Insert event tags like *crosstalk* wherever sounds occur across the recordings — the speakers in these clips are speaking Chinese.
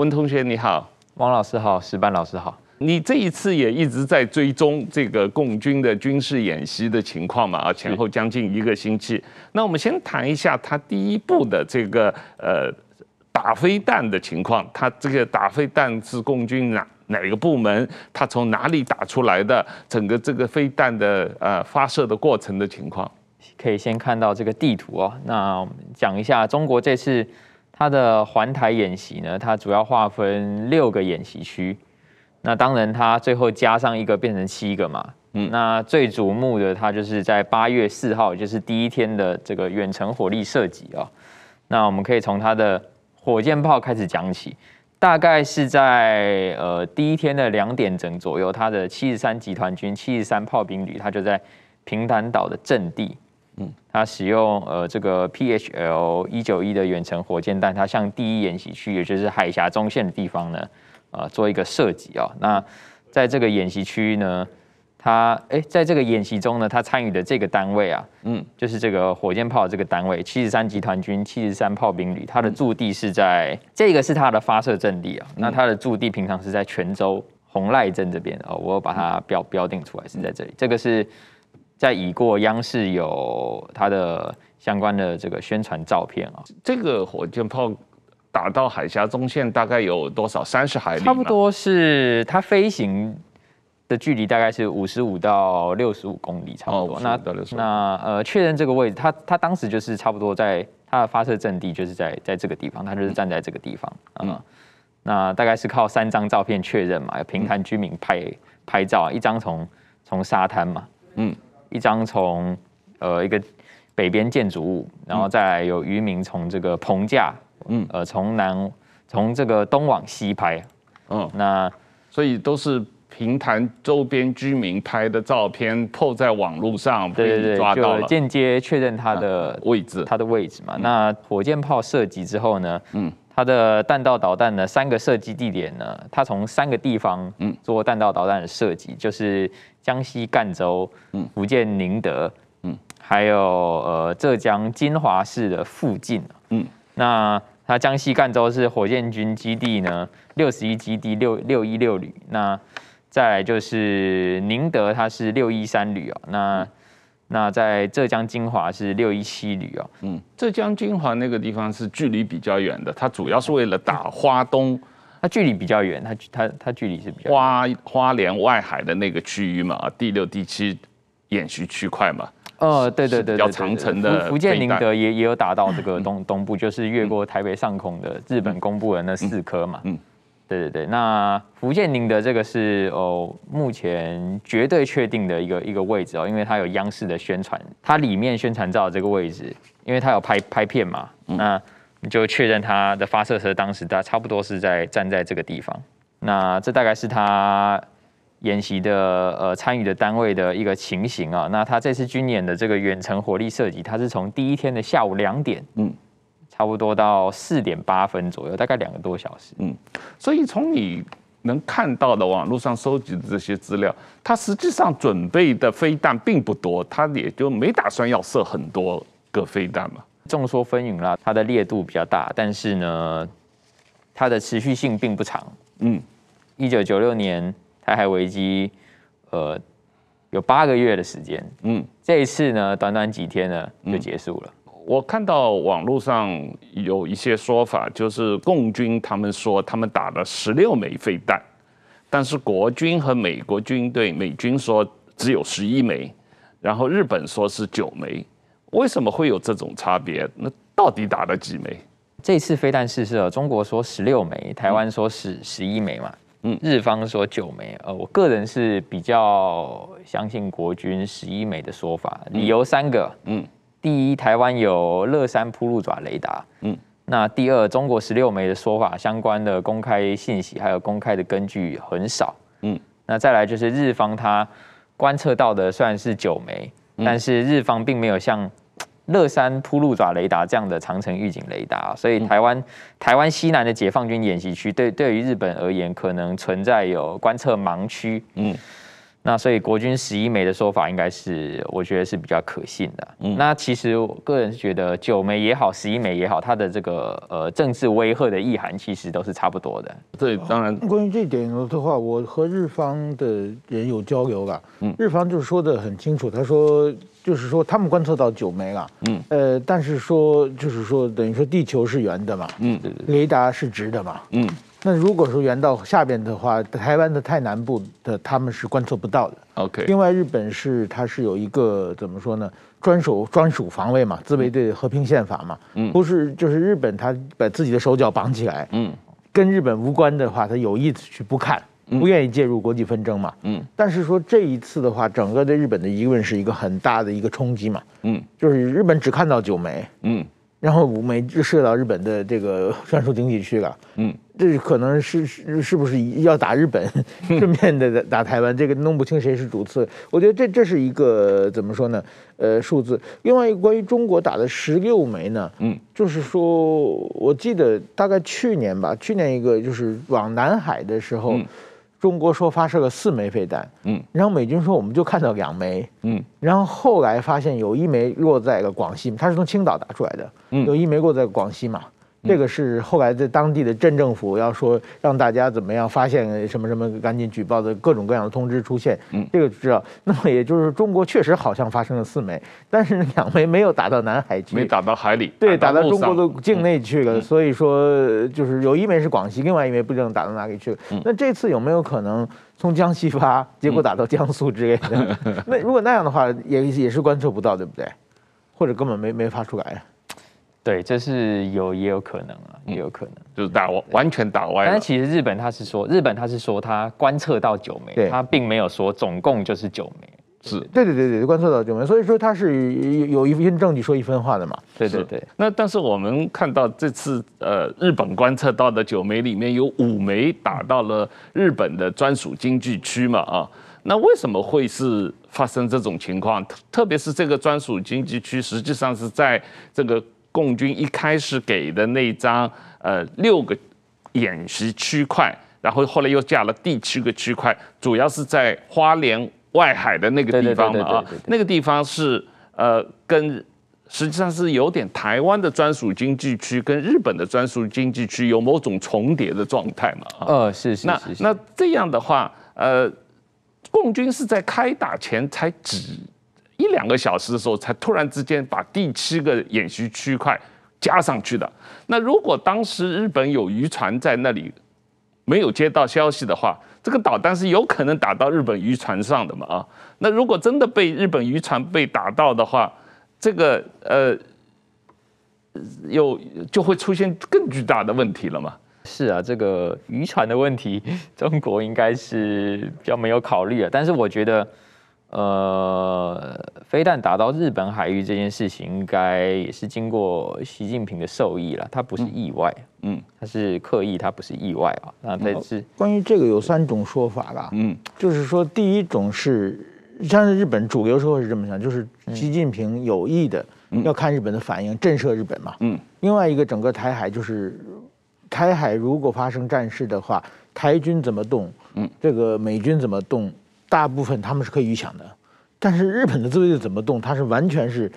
温同学你好，王老师好，石班老师好。你这一次也一直在追踪这个共军的军事演习的情况嘛？啊，前后将近一个星期。那我们先谈一下他第一步的这个呃打飞弹的情况。他这个打飞弹是共军哪哪个部门？他从哪里打出来的？整个这个飞弹的呃发射的过程的情况，可以先看到这个地图哦。那我们讲一下中国这次它的环台演习呢，它主要划分六个演习区。那当然，它最后加上一个变成七个嘛。嗯，那最瞩目的，它就是在八月四号，就是第一天的这个远程火力射击啊。那我们可以从它的火箭炮开始讲起，大概是在呃第一天的两点整左右，它的七十三集团军七十三炮兵旅，它就在平潭岛的阵地。嗯，它使用呃这个 PHL 一九一的远程火箭弹，它向第一演习区，也就是海峡中线的地方呢。啊，做一个射击啊。那在这个演习区呢，他哎，在这个演习中呢，他参与的这个单位啊，嗯，就是这个火箭炮这个单位，七十三集团军七十三炮兵旅，它的驻地是在这个是它的发射阵地啊。那它的驻地平常是在泉州红赖镇这边哦，我把它标标定出来是在这里。这个是在已过央视有它的相关的这个宣传照片啊。这个火箭炮。打到海峡中线大概有多少？三十海里，差不多是它飞行的距离大概是五十五到六十五公里，差不多。那那呃，确认这个位置，它它当时就是差不多在它的发射阵地，就是在在这个地方，它就是站在这个地方啊。那大概是靠三张照片确认嘛，平潭居民拍拍照，一张从从沙滩嘛，嗯，一张从呃一个北边建筑物，然后再来有渔民从这个棚架。嗯，呃，从南从这个东往西拍，嗯，那所以都是平潭周边居民拍的照片，破在网络上，对对对，就间接确认它的位置，它的位置嘛。那火箭炮射击之后呢，嗯，它的弹道导弹的三个射击地点呢，它从三个地方嗯做弹道导弹的射击，就是江西赣州、嗯，福建宁德，嗯，还有呃浙江金华市的附近，嗯，那。它江西赣州是火箭军基地呢，六十一基地六六一六旅。那再来就是宁德，它是六一三旅啊。那那在浙江金华是六一七旅哦。嗯，浙江金华那个地方是距离比较远的，它主要是为了打花东，它距离比较远，它它它距离是比较花花莲外海的那个区域嘛，第六第七演习区块嘛。呃，对对对，比较长城的福建宁德也也有打到这个东东部，就是越过台北上空的日本公布的那四颗嘛。嗯，对对对，那福建宁德这个是哦，目前绝对确定的一个一个位置哦，因为它有央视的宣传，它里面宣传照这个位置，因为它有拍拍片嘛，那你就确认它的发射车当时它差不多是在站在这个地方，那这大概是他。演习的呃参与的单位的一个情形啊，那他这次军演的这个远程火力射击，它是从第一天的下午两点，嗯，差不多到四点八分左右，大概两个多小时，嗯，所以从你能看到的网络上收集的这些资料，它实际上准备的飞弹并不多，它也就没打算要射很多个飞弹嘛。众说纷纭啦，它的烈度比较大，但是呢，它的持续性并不长，嗯，一九九六年。台海危机，呃，有八个月的时间，嗯，这一次呢，短短几天呢就结束了。我看到网络上有一些说法，就是共军他们说他们打了十六枚飞弹，但是国军和美国军队，美军说只有十一枚，然后日本说是九枚，为什么会有这种差别？那到底打了几枚？这次飞弹试射，中国说十六枚，台湾说十十一枚嘛？嗯，日方说九枚，呃，我个人是比较相信国军十一枚的说法，理由三个，嗯，第一，台湾有乐山铺路爪雷达，嗯，那第二，中国十六枚的说法相关的公开信息还有公开的根据很少，嗯，那再来就是日方它观测到的虽然是九枚，但是日方并没有像。乐山铺路爪雷达这样的长城预警雷达，所以台湾台湾西南的解放军演习区对对于日本而言可能存在有观测盲区。嗯，那所以国军十一枚的说法，应该是我觉得是比较可信的。嗯那其实我个人是觉得九枚也好，十一枚也好，它的这个呃政治威吓的意涵其实都是差不多的。对，当然关于这点的话，我和日方的人有交流了。嗯，日方就是说的很清楚，他说就是说他们观测到九枚了。嗯，呃，但是说就是说等于说地球是圆的嘛。嗯，雷达是直的嘛。嗯。那如果说圆到下边的话，台湾的太南部的他们是观测不到的。OK。另外，日本是它是有一个怎么说呢？专属专属防卫嘛，自卫队和平宪法嘛。嗯。不是，就是日本他把自己的手脚绑起来。嗯。跟日本无关的话，他有意去不看，不愿意介入国际纷争嘛。嗯。但是说这一次的话，整个对日本的疑问是一个很大的一个冲击嘛。嗯。就是日本只看到九枚。嗯。然后五枚就射到日本的这个 *laughs* 专属经济区了。嗯。这可能是是是不是要打日本，*laughs* 顺便的打台湾？这个弄不清谁是主次。我觉得这这是一个怎么说呢？呃，数字。另外一个关于中国打的十六枚呢，嗯，就是说我记得大概去年吧，去年一个就是往南海的时候，中国说发射了四枚飞弹，嗯，然后美军说我们就看到两枚，嗯，然后后来发现有一枚落在了广西，它是从青岛打出来的，嗯，有一枚落在广西嘛。这个是后来在当地的镇政府要说让大家怎么样发现什么什么赶紧举报的各种各样的通知出现，嗯，这个知道。那么也就是中国确实好像发生了四枚，但是两枚没有打到南海去，没打到海里，对，打到中国的境内去了。所以说就是有一枚是广西，另外一枚不知道打到哪里去了。那这次有没有可能从江西发，结果打到江苏之类的？*laughs* 那如果那样的话，也也是观测不到，对不对？或者根本没没发出来？对，这是有也有可能啊，也有可能就是打完全打歪。但是其实日本他是说，日本他是说他观测到九枚，他并没有说总共就是九枚。是，对对对对，观测到九枚，所以说他是有一份证据说一分话的嘛。对对对。那但是我们看到这次呃日本观测到的九枚里面有五枚打到了日本的专属经济区嘛啊，那为什么会是发生这种情况？特特别是这个专属经济区实际上是在这个。共军一开始给的那张呃六个演习区块，然后后来又加了第七个区块，主要是在花莲外海的那个地方嘛啊，那个地方是呃跟实际上是有点台湾的专属经济区跟日本的专属经济区有某种重叠的状态嘛啊，呃是是那那这样的话呃，共军是在开打前才指。一两个小时的时候，才突然之间把第七个演习区块加上去的。那如果当时日本有渔船在那里没有接到消息的话，这个导弹是有可能打到日本渔船上的嘛？啊，那如果真的被日本渔船被打到的话，这个呃，有就会出现更巨大的问题了嘛？是啊，这个渔船的问题，*laughs* 中国应该是比较没有考虑的。但是我觉得。呃，飞弹打到日本海域这件事情，应该也是经过习近平的授意了，它不是意外，嗯，它是刻意，它不是意外啊。那这是关于这个有三种说法吧，嗯，就是说第一种是，像是日本主流社会是这么想，就是习近平有意的要看日本的反应，震慑日本嘛，嗯。另外一个整个台海就是台海如果发生战事的话，台军怎么动，嗯，这个美军怎么动。大部分他们是可以预想的，但是日本的自卫队怎么动，他是完全是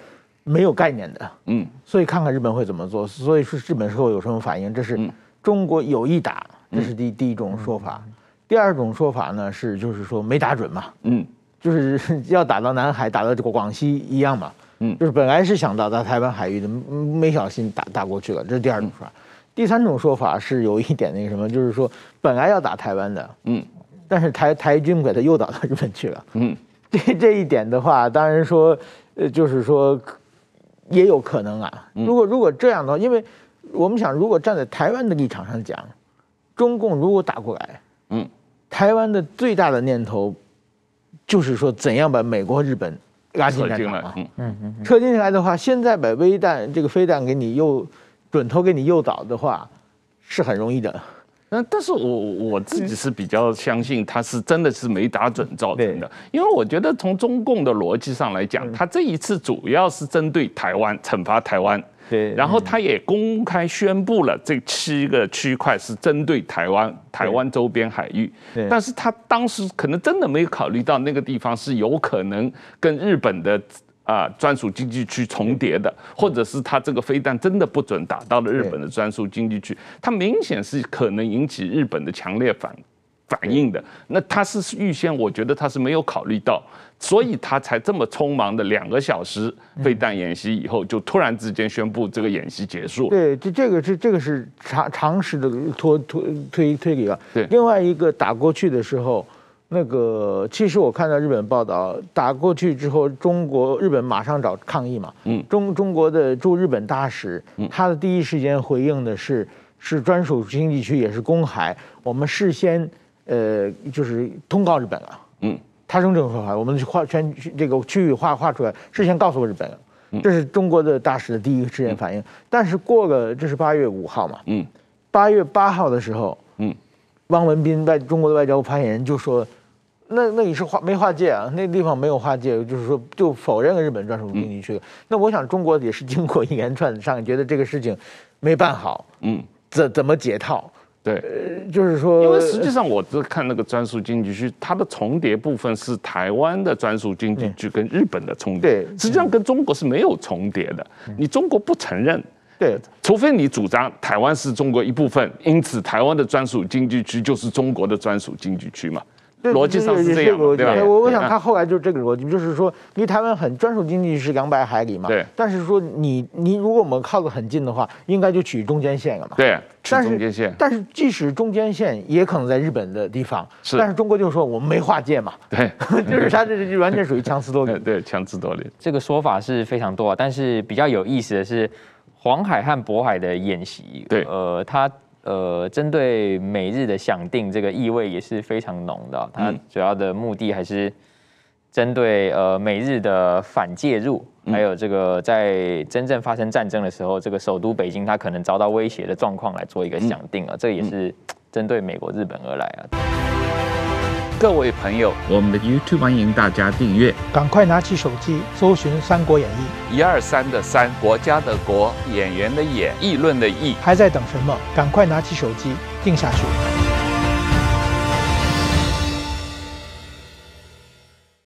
没有概念的。嗯，所以看看日本会怎么做，所以说日本社会有什么反应，这是中国有意打，这是第第一种说法。第二种说法呢是就是说没打准嘛，嗯，就是要打到南海，打到这个广西一样嘛，嗯，就是本来是想打到台湾海域的，没小心打打过去了，这是第二种说法。第三种说法是有一点那个什么，就是说本来要打台湾的，嗯。但是台台军给他诱导到日本去了。嗯，这这一点的话，当然说，呃，就是说，也有可能啊。如果如果这样的话，因为我们想，如果站在台湾的立场上讲，中共如果打过来，嗯，台湾的最大的念头就是说，怎样把美国、日本拉进战场嘛。嗯嗯，撤进来的话，现在把微弹这个飞弹给你诱准头给你诱导的话，是很容易的。那但是我我自己是比较相信他是真的是没打准造成的，因为我觉得从中共的逻辑上来讲，他这一次主要是针对台湾惩罚台湾。对，然后他也公开宣布了这七个区块是针对台湾、台湾周边海域。对，但是他当时可能真的没有考虑到那个地方是有可能跟日本的啊专属经济区重叠的，或者是他这个飞弹真的不准打到了日本的专属经济区，它明显是可能引起日本的强烈反反应的。那他是预先，我觉得他是没有考虑到。所以他才这么匆忙的两个小时飞弹演习以后，就突然之间宣布这个演习结束。对，这这个是这个是常常识的推推推推给了。对，另外一个打过去的时候，那个其实我看到日本报道，打过去之后，中国日本马上找抗议嘛。嗯。中中国的驻日本大使，他的第一时间回应的是是专属经济区，也是公海，我们事先呃就是通告日本了。嗯。他用这种说法，我们画全这个区域画画出来，事先告诉过日本，这是中国的大使的第一个时间反应。但是过了，这是八月五号嘛？嗯，八月八号的时候，嗯，汪文斌外中国的外交部发言人就说，那那你是划没划界啊？那地方没有划界，就是说就否认了日本专属经济区。那我想中国也是经过一连串的上，觉得这个事情没办好，嗯，怎怎么解套？对，就是说，因为实际上我是看那个专属经济区，它的重叠部分是台湾的专属经济区跟日本的重叠，实际上跟中国是没有重叠的。你中国不承认，对，除非你主张台湾是中国一部分，因此台湾的专属经济区就是中国的专属经济区嘛。逻辑上是这样，对吧？我我想他后来就是这个逻辑，就是说离台湾很专属经济是两百海里嘛，对。但是说你你如果我们靠得很近的话，应该就取中间线了嘛，对。取中间线。但是即使中间线也可能在日本的地方，是。但是中国就说我们没划界嘛，*laughs* 对。*laughs* 就是他这就完全属于强词夺理，*laughs* 对，强词夺理。这个说法是非常多，但是比较有意思的是，黄海和渤海的演习，对，呃，他。呃，针对美日的响定，这个意味也是非常浓的。它主要的目的还是针对呃美日的反介入，还有这个在真正发生战争的时候，这个首都北京它可能遭到威胁的状况来做一个响定啊。这也是针对美国、日本而来啊。各位朋友，我们的 YouTube 欢迎大家订阅，赶快拿起手机搜寻《三国演义》，一二三的三，国家的国，演员的演，议论的议，还在等什么？赶快拿起手机定下去。